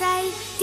say